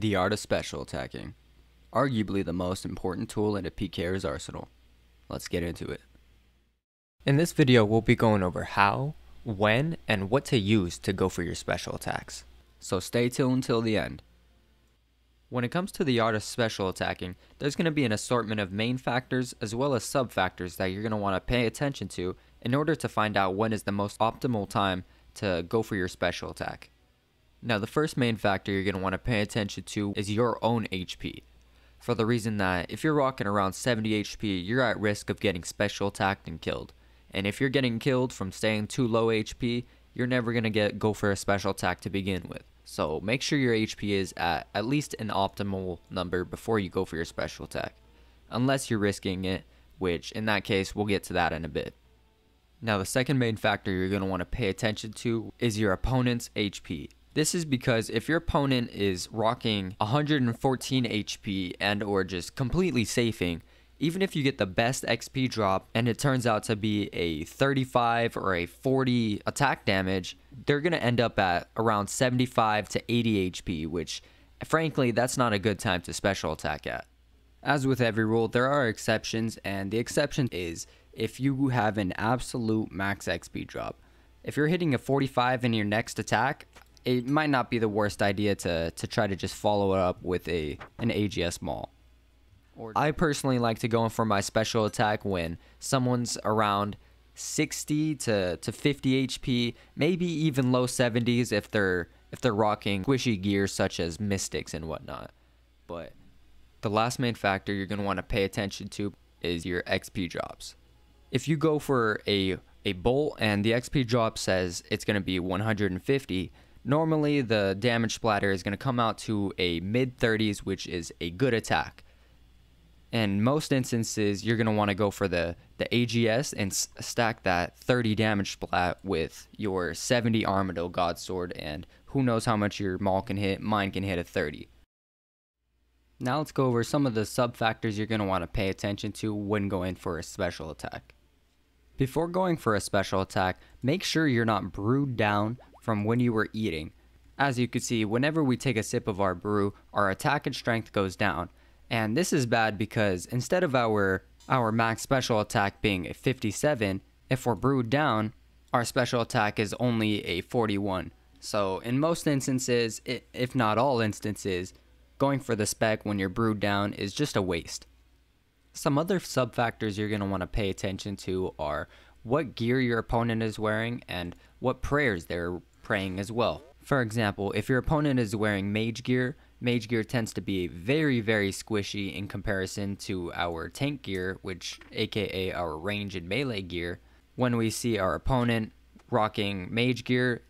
The art of special attacking. Arguably the most important tool in a PKer's arsenal. Let's get into it. In this video, we'll be going over how, when, and what to use to go for your special attacks. So stay tuned till the end. When it comes to the art of special attacking, there's going to be an assortment of main factors as well as sub factors that you're going to want to pay attention to in order to find out when is the most optimal time to go for your special attack. Now, the first main factor you're going to want to pay attention to is your own HP. For the reason that if you're rocking around 70 HP, you're at risk of getting special attacked and killed. And if you're getting killed from staying too low HP, you're never going to get go for a special attack to begin with. So make sure your HP is at at least an optimal number before you go for your special attack. Unless you're risking it, which in that case, we'll get to that in a bit. Now the second main factor you're going to want to pay attention to is your opponent's HP. This is because if your opponent is rocking 114 HP and or just completely safing, even if you get the best XP drop and it turns out to be a 35 or a 40 attack damage, they're going to end up at around 75 to 80 HP, which frankly, that's not a good time to special attack at. As with every rule, there are exceptions, and the exception is if you have an absolute max XP drop. If you're hitting a 45 in your next attack, it might not be the worst idea to, to try to just follow it up with a an AGS maul. I personally like to go in for my special attack when someone's around 60 to, to 50 HP, maybe even low 70s if they're if they're rocking squishy gear such as mystics and whatnot. But the last main factor you're gonna want to pay attention to is your XP drops. If you go for a a bolt and the XP drop says it's gonna be 150, Normally, the damage splatter is going to come out to a mid 30s, which is a good attack. In most instances, you're going to want to go for the, the AGS and stack that 30 damage splat with your 70 Armadyl God Sword, and who knows how much your Maul can hit. Mine can hit a 30. Now let's go over some of the sub factors you're going to want to pay attention to when going for a special attack. Before going for a special attack, make sure you're not brewed down from when you were eating. As you can see, whenever we take a sip of our brew, our attack and strength goes down. And this is bad because instead of our our max special attack being a 57, if we're brewed down, our special attack is only a 41. So in most instances, if not all instances, going for the spec when you're brewed down is just a waste. Some other sub factors you're going to want to pay attention to are what gear your opponent is wearing and what prayers they're praying as well. For example, if your opponent is wearing mage gear, mage gear tends to be very, very squishy in comparison to our tank gear, which aka our range and melee gear. When we see our opponent rocking mage gear,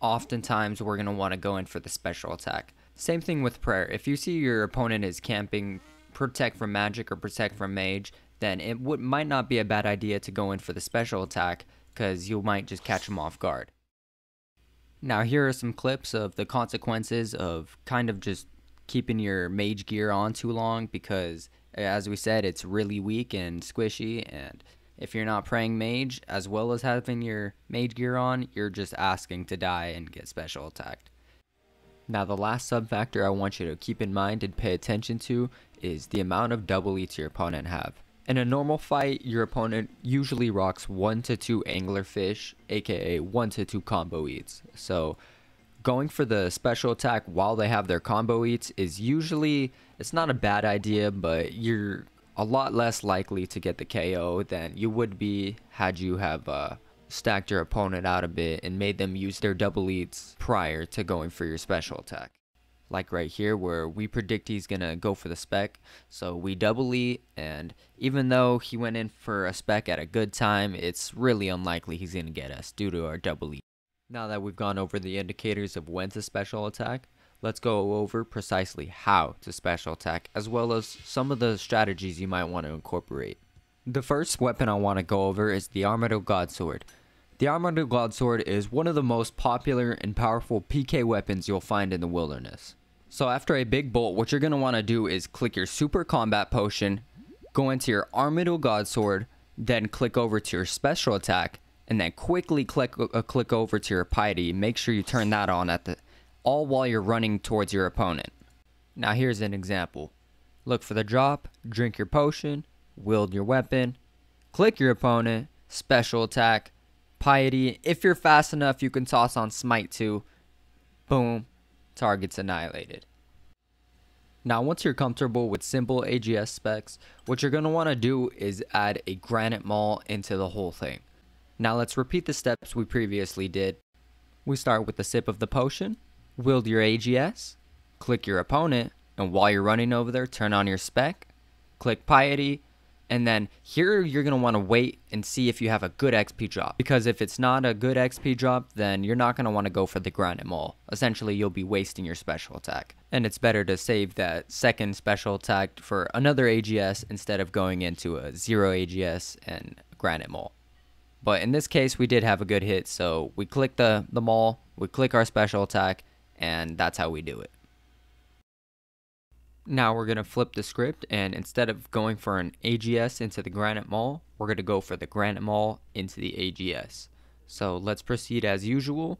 oftentimes we're going to want to go in for the special attack. Same thing with prayer. If you see your opponent is camping protect from magic or protect from mage, then it would might not be a bad idea to go in for the special attack because you might just catch them off guard. Now, here are some clips of the consequences of kind of just keeping your mage gear on too long because, as we said, it's really weak and squishy. And if you're not praying mage as well as having your mage gear on, you're just asking to die and get special attacked. Now, the last sub factor I want you to keep in mind and pay attention to is the amount of double eats your opponent have. In a normal fight, your opponent usually rocks 1 to 2 anglerfish, aka 1 to 2 combo eats. So going for the special attack while they have their combo eats is usually it's not a bad idea, but you're a lot less likely to get the KO than you would be had you have uh, stacked your opponent out a bit and made them use their double eats prior to going for your special attack like right here where we predict he's going to go for the spec. So we double E, and even though he went in for a spec at a good time, it's really unlikely he's going to get us due to our double E. Now that we've gone over the indicators of when to special attack, let's go over precisely how to special attack, as well as some of the strategies you might want to incorporate. The first weapon I want to go over is the Armadyl God Sword. The Armadyl God Sword is one of the most popular and powerful PK weapons you'll find in the wilderness. So after a big bolt, what you're going to want to do is click your super combat potion, go into your Armadyl God Sword, then click over to your special attack, and then quickly click uh, click over to your piety. Make sure you turn that on at the all while you're running towards your opponent. Now here's an example. Look for the drop, drink your potion, wield your weapon, click your opponent, special attack, piety. If you're fast enough, you can toss on smite too. Boom, target's annihilated. Now, once you're comfortable with simple AGS specs, what you're going to want to do is add a Granite Maul into the whole thing. Now, let's repeat the steps we previously did. We start with the sip of the potion, wield your AGS, click your opponent, and while you're running over there, turn on your spec, click Piety, and then here you're going to want to wait and see if you have a good XP drop. Because if it's not a good XP drop, then you're not going to want to go for the Granite Maul. Essentially, you'll be wasting your special attack. And it's better to save that second special attack for another AGS instead of going into a zero AGS and Granite Maul. But in this case, we did have a good hit, so we click the, the Maul, we click our special attack, and that's how we do it. Now we're going to flip the script and instead of going for an AGS into the Granite Maul, we're going to go for the Granite Maul into the AGS. So let's proceed as usual.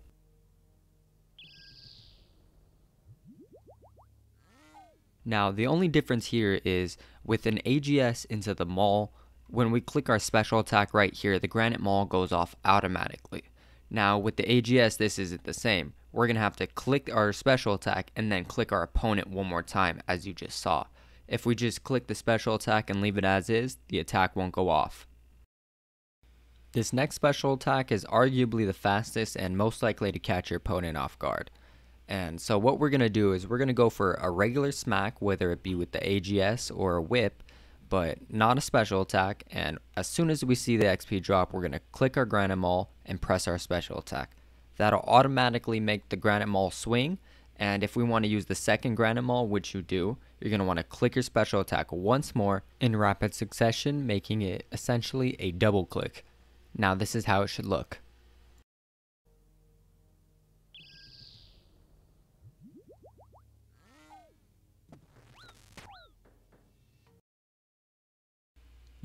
Now the only difference here is with an AGS into the maul, when we click our special attack right here, the Granite Maul goes off automatically. Now with the AGS, this isn't the same we're going to have to click our special attack and then click our opponent one more time as you just saw. If we just click the special attack and leave it as is, the attack won't go off. This next special attack is arguably the fastest and most likely to catch your opponent off guard. And so what we're going to do is we're going to go for a regular smack, whether it be with the AGS or a whip, but not a special attack. And as soon as we see the XP drop, we're going to click our Granite Maul and press our special attack that'll automatically make the Granite Maul swing. And if we want to use the second Granite Maul, which you do, you're going to want to click your special attack once more in rapid succession, making it essentially a double click. Now this is how it should look.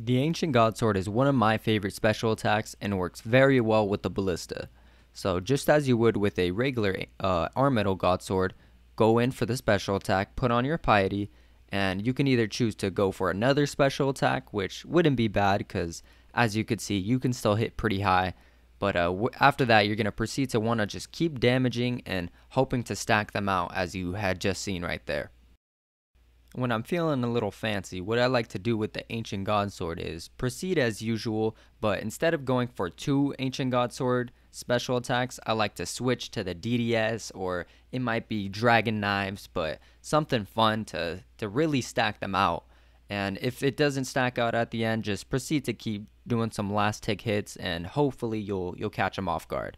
The Ancient God Sword is one of my favorite special attacks and works very well with the Ballista. So just as you would with a regular uh, Armadyl God Sword, go in for the special attack, put on your Piety, and you can either choose to go for another special attack, which wouldn't be bad because as you could see, you can still hit pretty high. But uh, after that, you're going to proceed to want to just keep damaging and hoping to stack them out as you had just seen right there. When I'm feeling a little fancy, what I like to do with the Ancient God Sword is proceed as usual, but instead of going for two Ancient God Sword special attacks, I like to switch to the DDS or it might be Dragon Knives, but something fun to, to really stack them out. And if it doesn't stack out at the end, just proceed to keep doing some last tick hits and hopefully you'll you'll catch them off guard.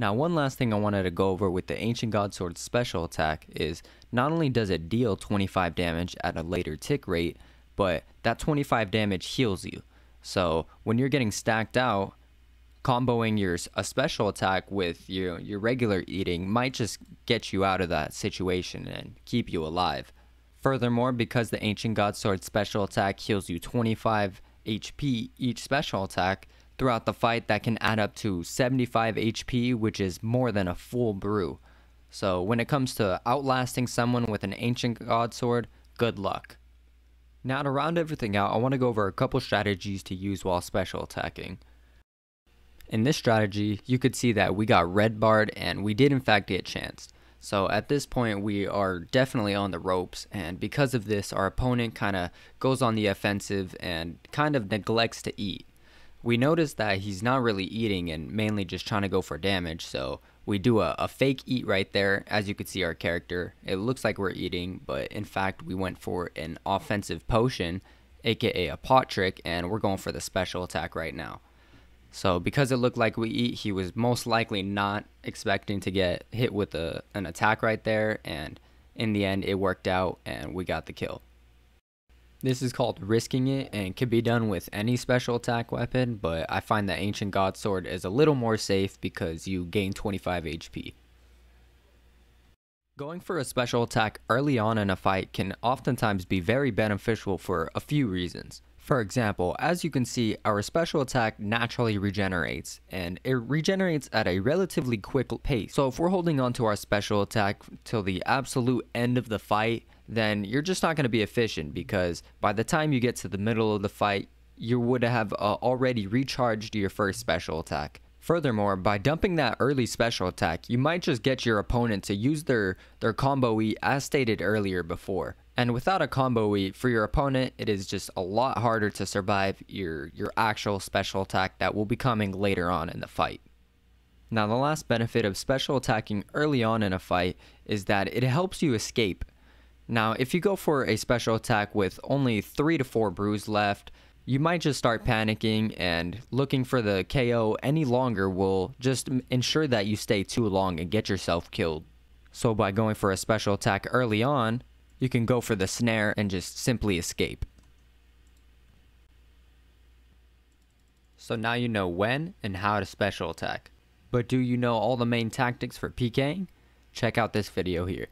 Now, one last thing I wanted to go over with the Ancient God Sword's special attack is not only does it deal 25 damage at a later tick rate, but that 25 damage heals you. So when you're getting stacked out, comboing your a special attack with your your regular eating might just get you out of that situation and keep you alive. Furthermore, because the Ancient God Sword special attack heals you 25 HP each special attack, throughout the fight that can add up to 75 HP, which is more than a full brew. So when it comes to outlasting someone with an ancient god sword, good luck. Now to round everything out, I want to go over a couple strategies to use while special attacking. In this strategy, you could see that we got red barred and we did in fact get chanced. So at this point, we are definitely on the ropes, and because of this, our opponent kind of goes on the offensive and kind of neglects to eat we notice that he's not really eating and mainly just trying to go for damage. So we do a, a fake eat right there. As you can see, our character, it looks like we're eating, but in fact, we went for an offensive potion, aka a pot trick, and we're going for the special attack right now. So because it looked like we eat, he was most likely not expecting to get hit with a, an attack right there, and in the end, it worked out, and we got the kill. This is called risking it and can be done with any special attack weapon, but I find the Ancient God Sword is a little more safe because you gain 25 HP. Going for a special attack early on in a fight can oftentimes be very beneficial for a few reasons. For example, as you can see, our special attack naturally regenerates, and it regenerates at a relatively quick pace. So if we're holding on to our special attack till the absolute end of the fight, then you're just not going to be efficient because by the time you get to the middle of the fight, you would have uh, already recharged your first special attack. Furthermore, by dumping that early special attack, you might just get your opponent to use their, their combo E as stated earlier before. And without a combo E, for your opponent, it is just a lot harder to survive your, your actual special attack that will be coming later on in the fight. Now, the last benefit of special attacking early on in a fight is that it helps you escape. Now, if you go for a special attack with only 3 to 4 brews left, you might just start panicking and looking for the KO any longer will just ensure that you stay too long and get yourself killed. So by going for a special attack early on, you can go for the snare and just simply escape. So now you know when and how to special attack. But do you know all the main tactics for PKing? Check out this video here.